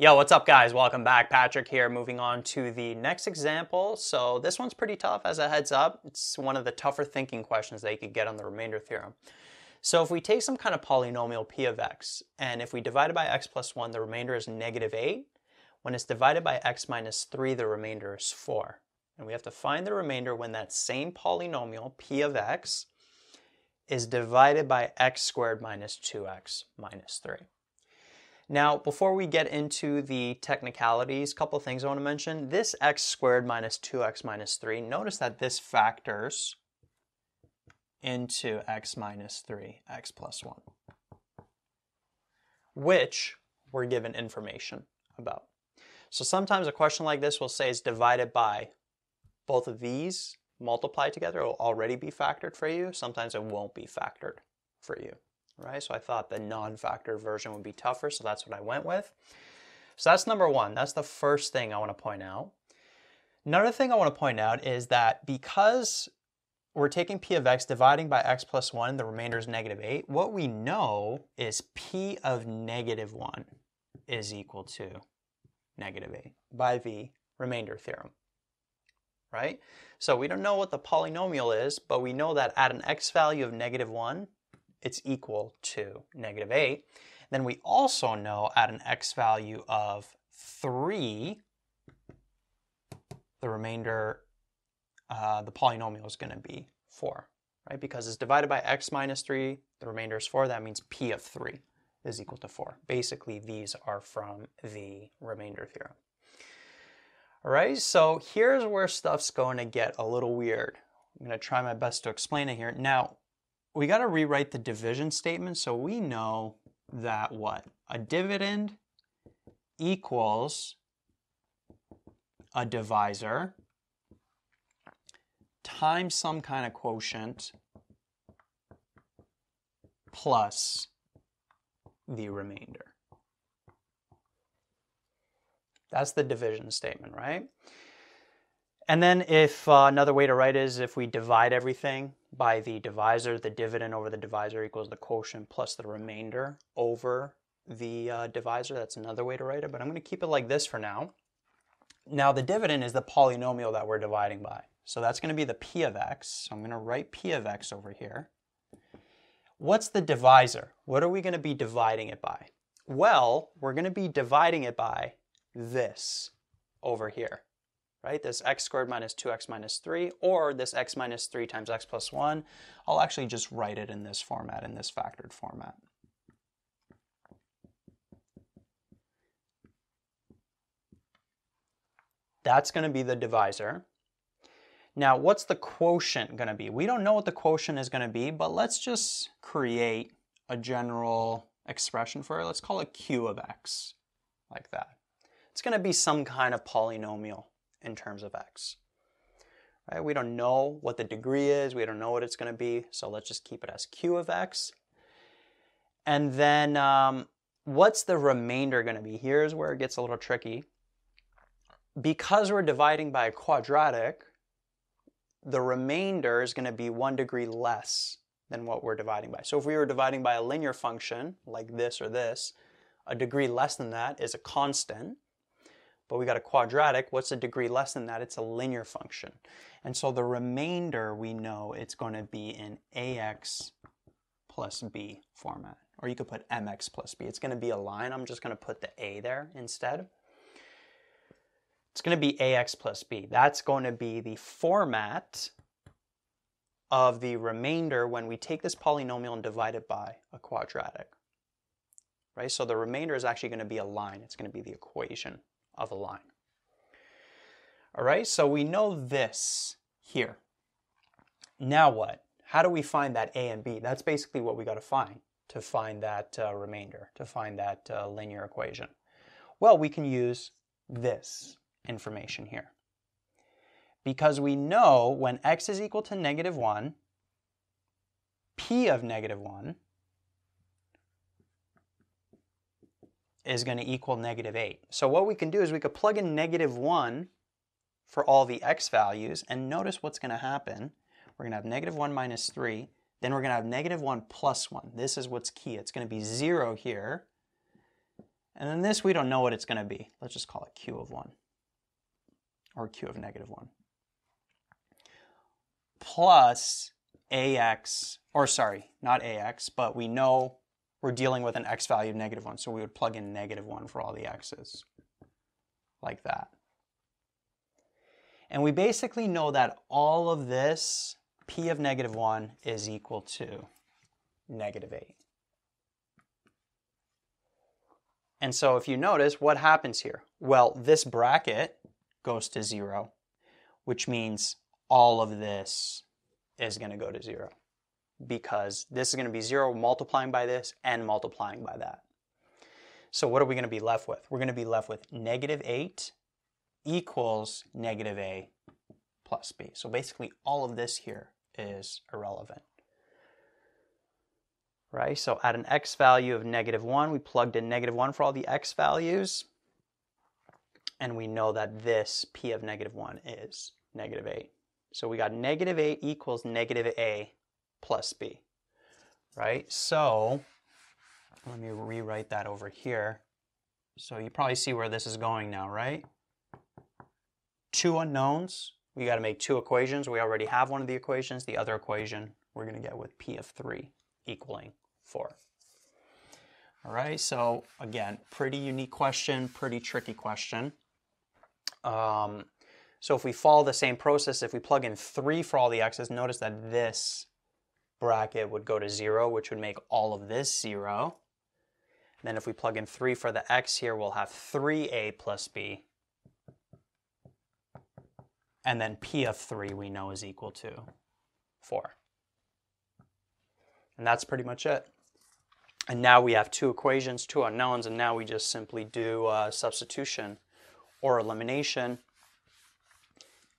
Yo, what's up guys? Welcome back. Patrick here, moving on to the next example. So this one's pretty tough as a heads up. It's one of the tougher thinking questions that you could get on the remainder theorem. So if we take some kind of polynomial p of x, and if we divide it by x plus 1, the remainder is negative 8. When it's divided by x minus 3, the remainder is 4. And we have to find the remainder when that same polynomial, p of x, is divided by x squared minus 2x minus 3. Now, before we get into the technicalities, a couple of things I want to mention. This x squared minus 2x minus 3, notice that this factors into x minus 3, x plus 1, which we're given information about. So sometimes a question like this will say it's divided by both of these multiplied together. It will already be factored for you. Sometimes it won't be factored for you right? So I thought the non-factor version would be tougher, so that's what I went with. So that's number one. That's the first thing I want to point out. Another thing I want to point out is that because we're taking p of x dividing by x plus 1, the remainder is negative 8, what we know is p of negative 1 is equal to negative 8 by the remainder theorem, right? So we don't know what the polynomial is, but we know that at an x value of negative 1, it's equal to negative 8. Then we also know at an x value of 3, the remainder, uh, the polynomial is going to be 4, right? Because it's divided by x minus 3, the remainder is 4. That means p of 3 is equal to 4. Basically, these are from the remainder theorem. All right, so here's where stuff's going to get a little weird. I'm going to try my best to explain it here. Now, we got to rewrite the division statement so we know that what? A dividend equals a divisor times some kind of quotient plus the remainder. That's the division statement, right? And then if uh, another way to write is if we divide everything by the divisor, the dividend over the divisor equals the quotient plus the remainder over the uh, divisor. That's another way to write it, but I'm going to keep it like this for now. Now the dividend is the polynomial that we're dividing by. So that's going to be the p of x. So I'm going to write p of x over here. What's the divisor? What are we going to be dividing it by? Well, we're going to be dividing it by this over here right? This x squared minus 2x minus 3, or this x minus 3 times x plus 1. I'll actually just write it in this format, in this factored format. That's going to be the divisor. Now, what's the quotient going to be? We don't know what the quotient is going to be, but let's just create a general expression for it. Let's call it q of x, like that. It's going to be some kind of polynomial in terms of x. Right? We don't know what the degree is. We don't know what it's going to be. So let's just keep it as q of x. And then um, what's the remainder going to be? Here's where it gets a little tricky. Because we're dividing by a quadratic, the remainder is going to be one degree less than what we're dividing by. So if we were dividing by a linear function, like this or this, a degree less than that is a constant but we got a quadratic. What's a degree less than that? It's a linear function. And so the remainder, we know it's going to be in ax plus b format. Or you could put mx plus b. It's going to be a line. I'm just going to put the a there instead. It's going to be ax plus b. That's going to be the format of the remainder when we take this polynomial and divide it by a quadratic. Right? So the remainder is actually going to be a line. It's going to be the equation of a line. All right, so we know this here. Now what? How do we find that a and b? That's basically what we got to find to find that uh, remainder, to find that uh, linear equation. Well, we can use this information here. Because we know when x is equal to negative 1, p of negative 1 is going to equal negative 8. So what we can do is we could plug in negative 1 for all the x values, and notice what's going to happen. We're going to have negative 1 minus 3, then we're going to have negative 1 plus 1. This is what's key. It's going to be 0 here, And then this, we don't know what it's going to be. Let's just call it q of 1 or q of negative 1 plus ax, or sorry, not ax, but we know we're dealing with an x value of negative 1, so we would plug in negative 1 for all the x's, like that. And we basically know that all of this, p of negative 1, is equal to negative 8. And so if you notice, what happens here? Well, this bracket goes to 0, which means all of this is going to go to 0 because this is going to be 0 multiplying by this and multiplying by that. So what are we going to be left with? We're going to be left with negative 8 equals negative a plus b. So basically all of this here is irrelevant. Right, so at an x value of negative 1, we plugged in negative 1 for all the x values. And we know that this p of negative 1 is negative 8. So we got negative 8 equals negative a plus b. Right, so let me rewrite that over here. So you probably see where this is going now, right? two unknowns. We got to make two equations. We already have one of the equations. The other equation we're going to get with P of 3 equaling 4. All right, so again, pretty unique question, pretty tricky question. Um, so if we follow the same process, if we plug in 3 for all the x's, notice that this bracket would go to 0, which would make all of this 0. And then if we plug in 3 for the x here, we'll have 3a plus b and then P of 3 we know is equal to 4. And that's pretty much it. And now we have two equations, two unknowns, and now we just simply do uh, substitution or elimination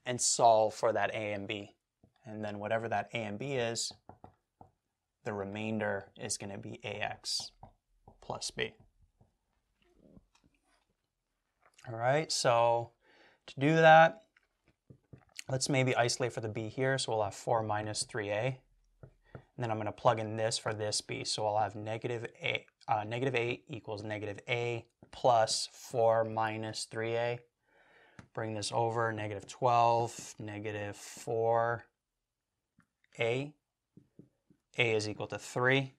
and solve for that A and B. And then whatever that A and B is, the remainder is going to be AX plus B. All right, so to do that, Let's maybe isolate for the b here, so we'll have 4 minus 3a. And then I'm going to plug in this for this b, so I'll have negative, a, uh, negative 8 equals negative a plus 4 minus 3a. Bring this over, negative 12, negative 4a. A is equal to 3.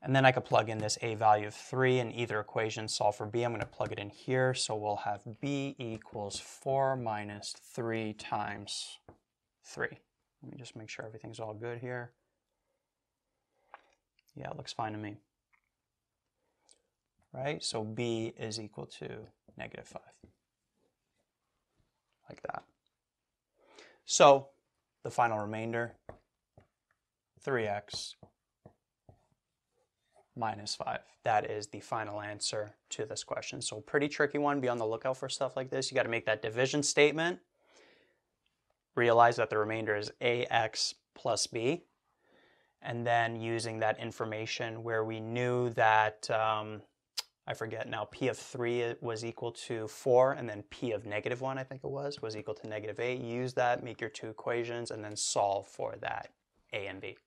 And then I could plug in this a value of 3 in either equation, solve for b. I'm going to plug it in here. So we'll have b equals 4 minus 3 times 3. Let me just make sure everything's all good here. Yeah, it looks fine to me. Right? So b is equal to negative 5. Like that. So the final remainder, 3x minus 5. That is the final answer to this question. So pretty tricky one. Be on the lookout for stuff like this. You got to make that division statement. Realize that the remainder is ax plus b. And then using that information where we knew that, um, I forget now, p of 3 was equal to 4, and then p of negative 1, I think it was, was equal to negative 8. Use that, make your two equations, and then solve for that a and b.